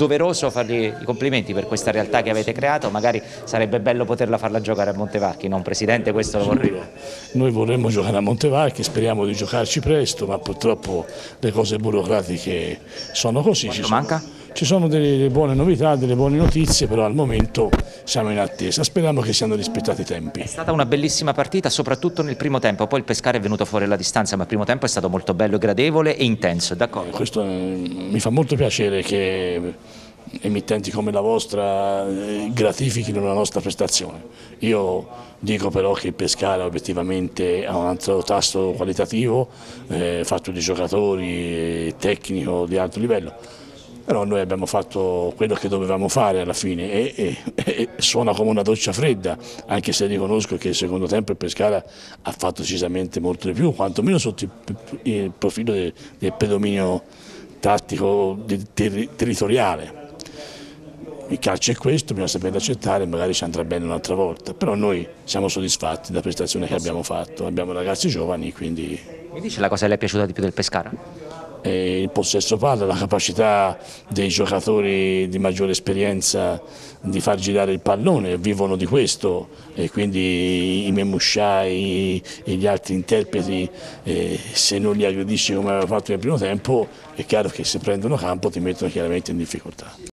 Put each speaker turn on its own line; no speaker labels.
doveroso fargli i complimenti per questa realtà che avete creato, magari sarebbe bello poterla farla giocare a Montevarchi, non Presidente, questo lo vorrei.
Noi vorremmo giocare a Montevarchi, speriamo di giocarci presto, ma purtroppo le cose burocratiche sono così.
Quanto manca?
Ci sono delle buone novità, delle buone notizie, però al momento siamo in attesa. Speriamo che siano rispettati i tempi.
È stata una bellissima partita, soprattutto nel primo tempo, poi il pescare è venuto fuori alla distanza, ma il primo tempo è stato molto bello, gradevole e intenso, d'accordo?
Questo eh, mi fa molto piacere che emittenti come la vostra eh, gratifichino la nostra prestazione. Io dico però che Pescara obiettivamente ha un altro tasso qualitativo, eh, fatto di giocatori, tecnico di alto livello però noi abbiamo fatto quello che dovevamo fare alla fine e, e, e, suona come una doccia fredda, anche se riconosco che il secondo tempo il Pescara ha fatto decisamente molto di più, quantomeno sotto il, il profilo del, del predominio tattico ter, territoriale. Il calcio è questo, bisogna saperlo accettare, magari ci andrà bene un'altra volta, però noi siamo soddisfatti della prestazione che abbiamo fatto, abbiamo ragazzi giovani, quindi...
Mi dice la cosa che le è piaciuta di più del Pescara?
il possesso palla, la capacità dei giocatori di maggiore esperienza di far girare il pallone, vivono di questo e quindi i Memusciai e gli altri interpreti eh, se non li aggredisci come aveva fatto nel primo tempo è chiaro che se prendono campo ti mettono chiaramente in difficoltà.